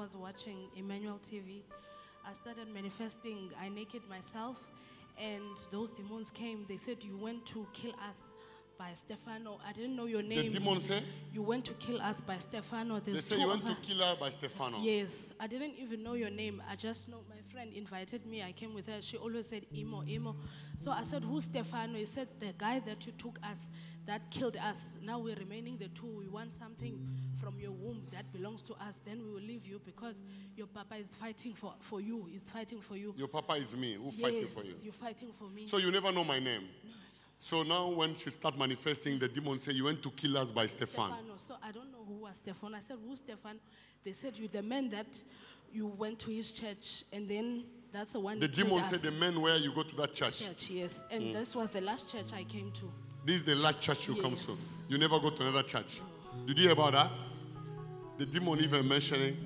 was watching Emmanuel TV, I started manifesting. I naked myself, and those demons came. They said, You went to kill us by Stefano. I didn't know your The name. demon say, You went to kill us by Stefano. they There's say two you went to kill her by Stefano. Yes, I didn't even know your name. I just know my friend invited me. I came with her. She always said Imo, Imo. So I said, Who's Stefano? He said, The guy that you took us, that killed us. Now we're remaining the two. We want something from your womb that belongs to us. Then we will leave you because your papa is fighting for, for you. He's fighting for you. Your papa is me who fighting yes, for you. You're fighting for me. So you never know my name. So now when she start manifesting, the demon say you went to kill us by Stefan. Stefano. So I don't know who was Stefano. I said, Who's Stefan? They said, You're the man that you went to his church, and then that's the one. The demon said the man where you go to that church. church, yes. And mm. this was the last church I came to. This is the last church you come to. You never go to another church. Did you hear about that? The demon even mentioning.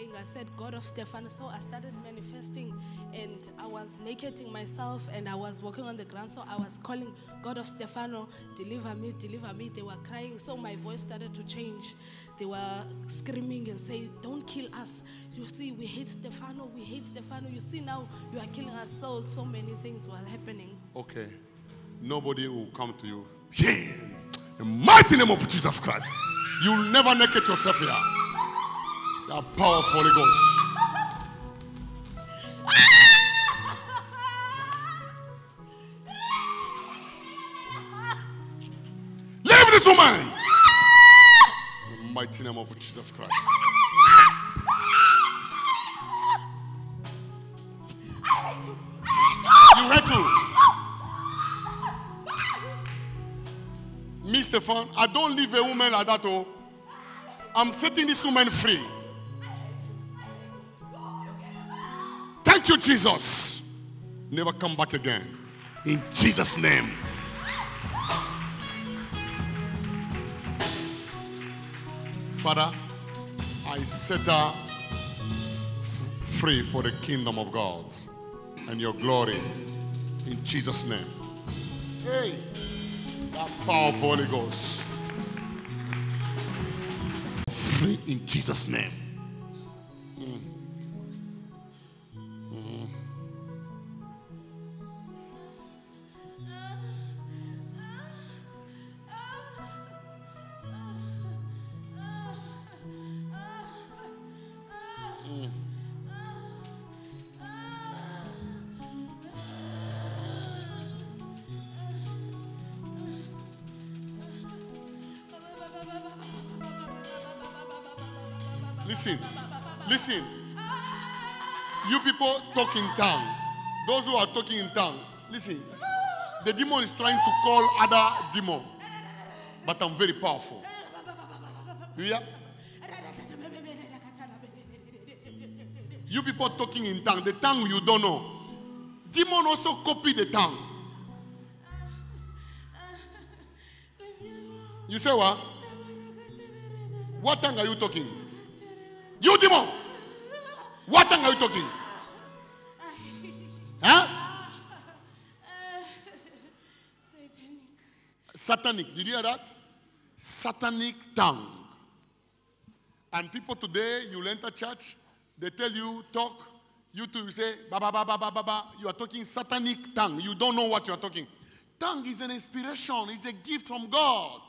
Praying, I said, God of Stefano. So I started manifesting and I was nakeding myself and I was walking on the ground. So I was calling God of Stefano, deliver me, deliver me. They were crying. So my voice started to change. They were screaming and saying, Don't kill us. You see, we hate Stefano, we hate Stefano. You see now you are killing us. So so many things were happening. Okay. Nobody will come to you. Yeah. The mighty name of Jesus Christ. You'll never naked yourself here. The power of Holy Ghost. Leave this woman. In The mighty name of Jesus Christ. You had to. Me, Stefan, I don't leave a woman like that. Oh, I'm setting this woman free. You, Jesus. Never come back again. In Jesus' name. Father, I set her free for the kingdom of God and your glory. In Jesus' name. Hey, that powerful Holy Ghost. Free in Jesus' name. Mm. Listen, listen. You people talk in tongue. Those who are talking in tongue, listen. The demon is trying to call other demon, but I'm very powerful. You hear? You people talking in tongue, the tongue you don't know. Demon also copy the tongue. You say what? What tongue are you talking? You demon. What tongue are you talking? Huh? Satanic. Did you hear that? Satanic tongue. And people today, you enter church, they tell you talk. You too, you say ba ba ba ba ba ba ba. You are talking satanic tongue. You don't know what you are talking. Tongue is an inspiration. It's a gift from God.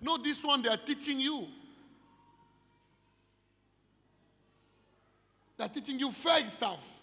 No, this one they are teaching you. They're teaching you fake stuff.